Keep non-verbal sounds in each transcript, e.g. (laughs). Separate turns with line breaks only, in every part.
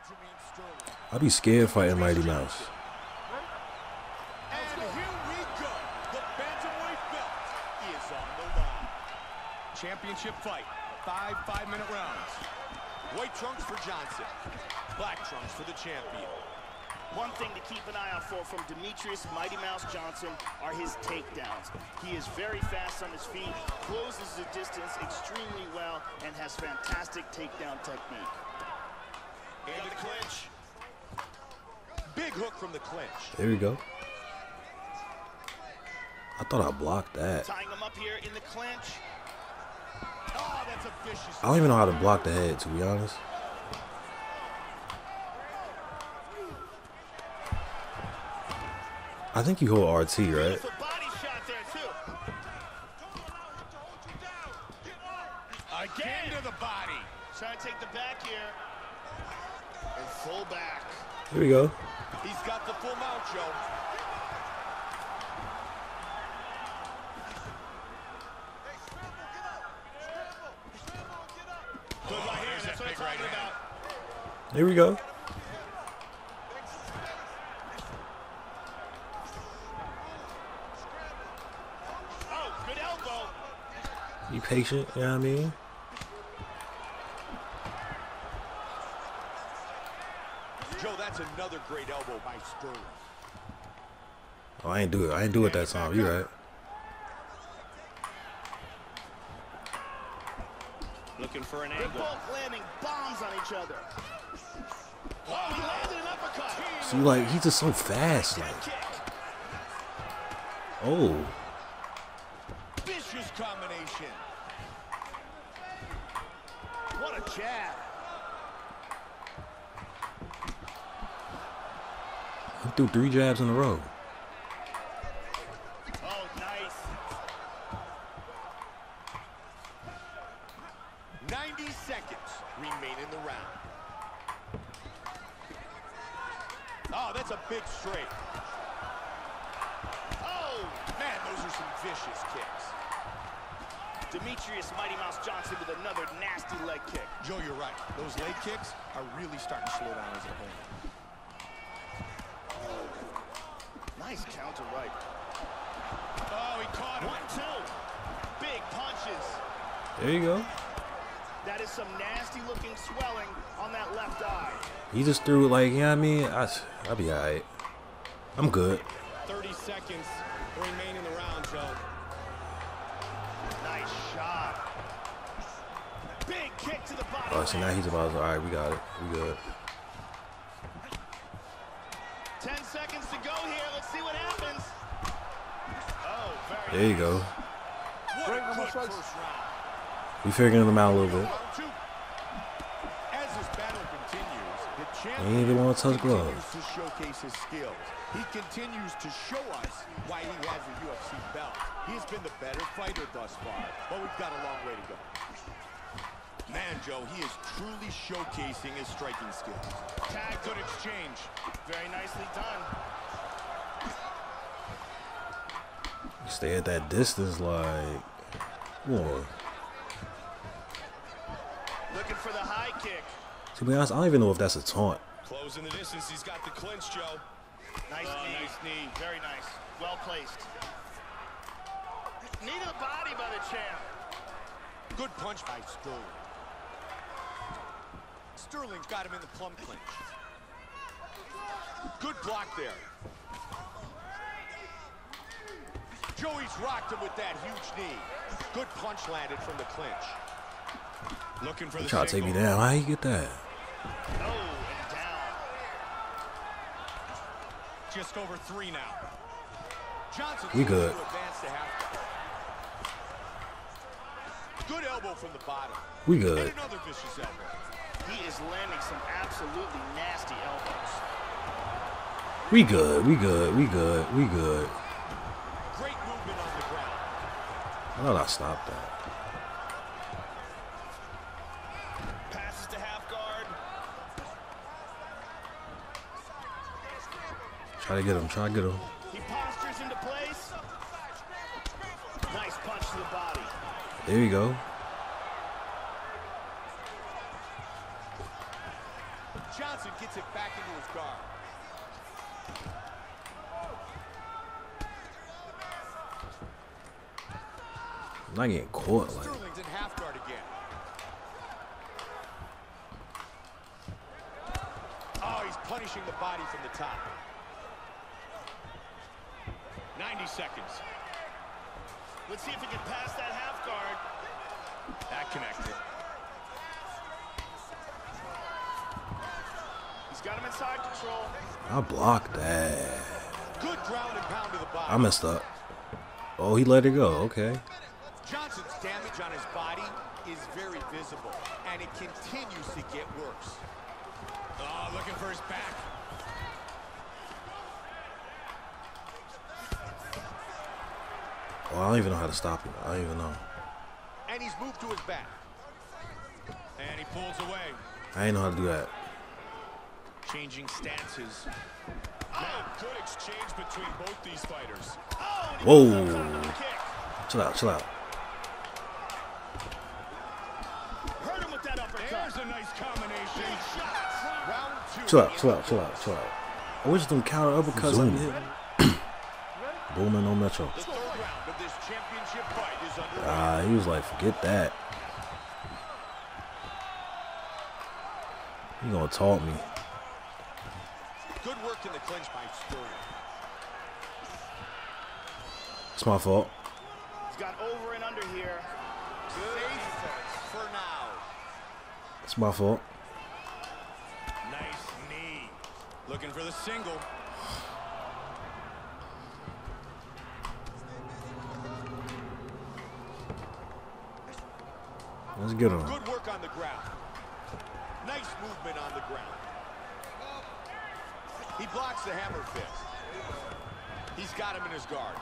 Aljamain Sterling.
I'd be scared fighting Mighty Mouse.
And here we go. The bantamweight belt is on the line.
Championship fight. Five five-minute rounds.
White trunks for Johnson. Black trunks for the champion.
One thing to keep an eye out for from Demetrius Mighty Mouse Johnson are his takedowns. He is very fast on his feet, closes the distance extremely well, and has fantastic takedown technique.
And the clinch. Big hook from the clinch.
There we go. I thought I blocked that.
Tying him up here in the clinch.
Oh, that's a vicious.
I don't even know how to block the head, to be honest. I think you hold RT, right?
Beautiful body shot there, too.
Again to the body.
Trying to take the back here. And full back.
Here we go.
He's got the full mount, Joe.
Good right hand. That's what I'm talking about.
Here we go.
Oh, good elbow.
Be patient, you know what I mean?
Joe, that's another great elbow by Sterling.
Oh, I ain't do it. I ain't do it that time. You right.
Looking for an angle. They're both landing bombs on each other. Oh, oh he landed an uppercut.
See, like, he's just so fast. Like, oh.
Vicious combination.
What a jab.
Threw three jabs in a row.
Oh, nice.
90 seconds remain in the round. Oh, that's a big straight.
Oh,
Man, those are some vicious kicks.
Demetrius Mighty Mouse Johnson with another nasty leg kick.
Joe, you're right. Those leg kicks are really starting to slow down his opponent.
Nice counter right.
Oh, he caught him.
One, two. Big punches.
There you go.
That is some nasty looking swelling on that left eye.
He just threw it like, you know what I mean? I, I'll be alright. I'm good.
30 seconds remain in the round, Joe.
Nice shot. Big kick to the body.
Oh, so now he's about to, alright, we got it. We good.
Ten seconds to go here. Let's see what happens. Oh, very
There you go.
What a good first round.
We figuring them out a little bit.
Round two. As this battle continues, the champion
ain't even wanna touch
continues
gloves.
to showcase his skills. He continues to show us why he has a UFC belt. He's been the better fighter thus far, but we've got a long way to go. Man, Joe, he is truly showcasing his striking skills.
Tag, good exchange. Very nicely done.
Stay at that distance, like, boy.
Looking for the high kick.
To be honest, I don't even know if that's a taunt.
Closing the distance. He's got the clinch, Joe.
Nice
Oh,
knee.
nice knee.
Very nice. Well placed. Knee to the body by the champ.
Good punch by Sterling. Got him in the plum clinch. Good block there. Joey's rocked him with that huge knee. Good punch landed from the clinch.
Looking for
He
the
try to take me down. How you get that?
Oh, and down.
Just over three now.
Johnson
We good.
to advance to half. Good elbow from the bottom.
We
And
good.
Is landing some absolutely nasty elbows.
We good. We good. We good. We good.
Great movement on the ground.
I thought I stopped that.
Passes to half guard.
Try to get him. Try to get him.
He postures into place. Nice punch to the body.
There you go.
Johnson gets it back into his guard.
I'm not getting caught. Like,
Sterling's in half guard again. Oh, he's punishing the body from the top. 90 seconds.
Let's see if he can pass that half guard.
That connected.
He's got him inside control.
I blocked that.
Good ground and pound to the body.
I messed up. Oh, he let it go. Okay.
Johnson's damage on his body is very visible, and it continues to get worse. Oh, looking for his back.
Oh, I don't even know how to stop him. I don't even know.
And he's moved to his back. And he pulls away.
I ain't know how to do that.
Changing stances.
Now, good exchange between both these fighters.
Oh, and he
Whoa.
comes out with a kick.
Chill out. Chill out.
Hurt him with that.
There's a nice combination.
Big shots.
Round two.
Chill out. Chill out. Chill out. Chill out. I wish them counter uppercuts I hit. (clears throat) Booming on Metro.
The third round of this championship fight is underway.
Ah, he was like, forget that. He gonna taunt me.
Good work in the clinch by Sterling.
It's my fault.
He's got over and under here.
Safe for now.
It's my fault.
Nice knee. Looking for the single.
Let's get him.
Good work on the ground. Nice movement on the ground. He blocks the hammer fist. He's got him in his guard.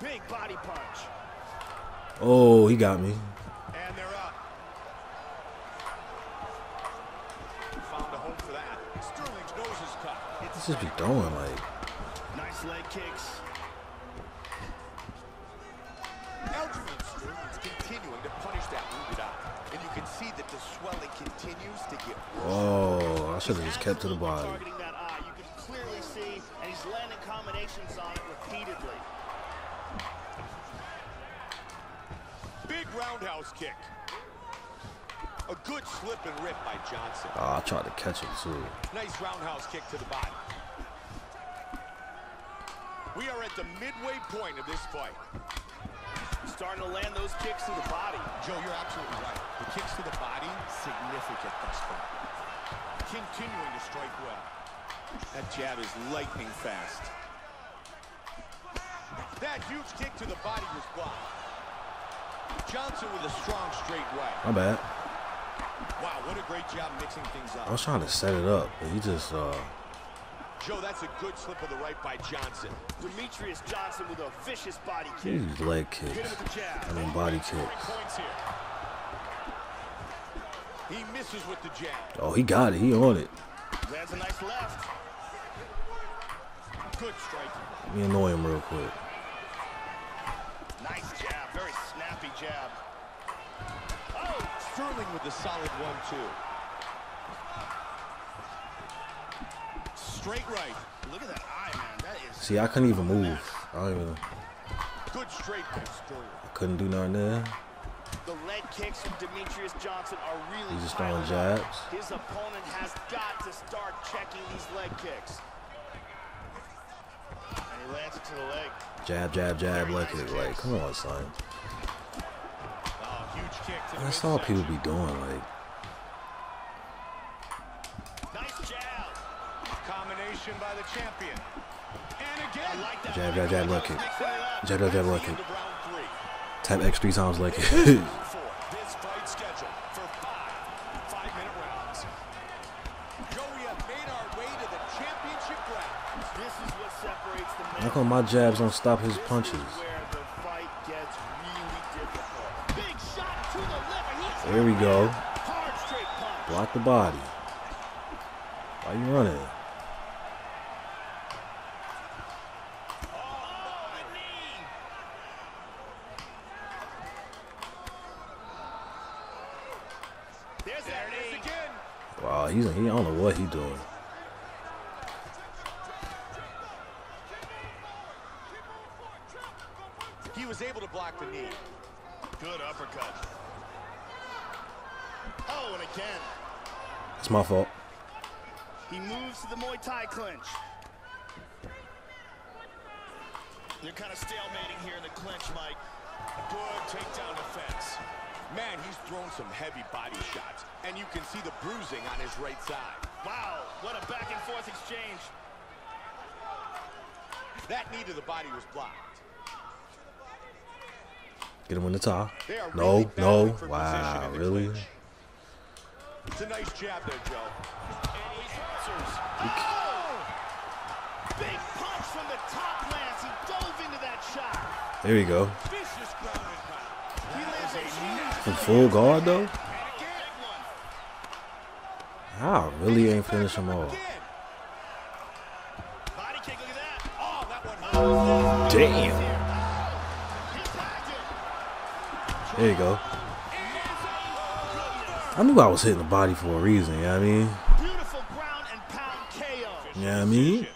Big body punch.
Oh, he got me.
And they're up. Found a home for that. Sterling's nose is cut.
Let's just be throwing like.
Nice leg kicks.
See that the swelling continues to get worse.
Oh, I should have just kept to the body.
Targeting that eye. You can clearly see, and he's landing combinations on it repeatedly.
Big roundhouse kick. A good slip and rip by Johnson.
Oh, I tried to catch him too.
Nice roundhouse kick to the body. We are at the midway point of this fight.
Starting to land those kicks to the body.
Joe, you're absolutely right. The kicks to the body, significant thus far. Continuing to strike well. That jab is lightning fast. That huge kick to the body was blocked. Johnson with a strong straight right.
My bad.
Wow, what a great job mixing things up.
I was trying to set it up, but he just uh
Joe, that's a good slip of the right by Johnson.
Demetrius Johnson with a vicious body kick.
these leg
Hit him
kicks.
with the jab.
I mean body kicks.
He misses with the jab.
Oh, he got it. He on it.
Lands a nice left.
Good striking.
Let me annoy him real quick.
Nice jab. Very snappy jab. Oh,
Sterling with the solid one-two. Straight right.
look at that eye, man. That is.
See, I couldn't even move. I don't even.
Good straight
I couldn't do nothing there.
The leg kicks from Demetrius Johnson are really
He's just throwing jabs.
His opponent has got to start checking these leg kicks. And he lands it to the leg.
Jab, jab, jab, leg kick. Like, come on, son.
Oh, huge kick to
That's all people be doing. Like,
Nice jab.
Combination by the champion. And again.
I like that.
jab, jab, jab, leg kick.
Mixing it.
Jab, jab, jab, leg
End
kick.
of round three.
Tap X three times leg (laughs) kick.
For this fight scheduled for five five-minute rounds.
Joe, we have made our way to the championship round.
This is what separates the men.
How come my jabs don't stop his punches?
is where the fight gets really difficult. Big shot to the liver. He's
There we go.
hard straight punch.
Block the body. Why you running?
Oh, the knee. There's
There
that
it is
knee.
again.
Wow, he's he I don't know what he doing.
He was able to block the knee.
Good uppercut.
Oh, and again.
It's my fault.
He moves to the Muay Thai clinch.
They're kind of stalemating here in the clinch, Mike. Good takedown defense.
Man, he's thrown some heavy body shots, and you can see the bruising on his right side.
Wow, what a back and forth exchange.
That knee to the body was blocked.
Get him in the tie.
They
No,
really
no. Wow,
position in the
really?
clinch. It's a nice jab there, Joe.
And he answers. Oh!
Big punch from the top lance. He dove into that shot.
There you go.
Vicious ground and pound.
He lands a huge
From full guard though. I really ain't finish him off.
Again.
body kick. Look at that.
That one hurt.
Damn.
He tagged him.
There you go. I knew I was hitting the body for a reason, you know what I mean?
Beautiful ground and pound KO.
You know what I mean?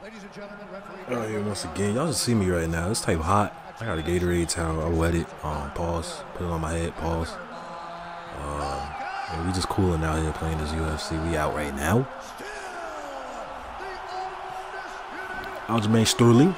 Ladies and gentlemen, referee.
Oh, here once again. Y'all just see me right now. It's type hot. I got a Gatorade towel. I wet it. Um, pause. Put it on my head. Pause. Um, and we just cooling out here playing this UFC. We out right now. Aljamain Sterling.